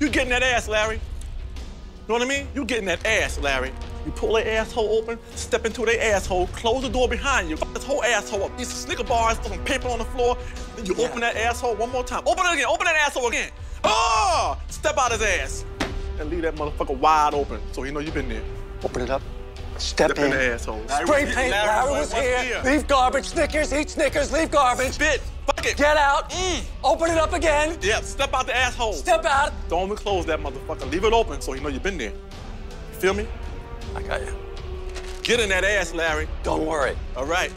You getting that ass, Larry. You know what I mean? You getting that ass, Larry. You pull that asshole open, step into their asshole, close the door behind you, fuck this whole asshole up. These Snicker bars, some paper on the floor, then you Yeah. open that asshole one more time. Open it again, open that asshole again. Oh! Step out his ass. And leave that motherfucker wide open so he know you been there. Open it up. Step, Step in the asshole. Spray paint. Larry, was what's here. Leave garbage. Snickers. Eat Snickers. Leave garbage. Spit. Fuck it. Get out. Mm. Open it up again. Yeah, step out the asshole. Step out. Don't even close that motherfucker. Leave it open so he know you been there. You feel me? I got you. Get in that ass, Larry. Don't worry. All right.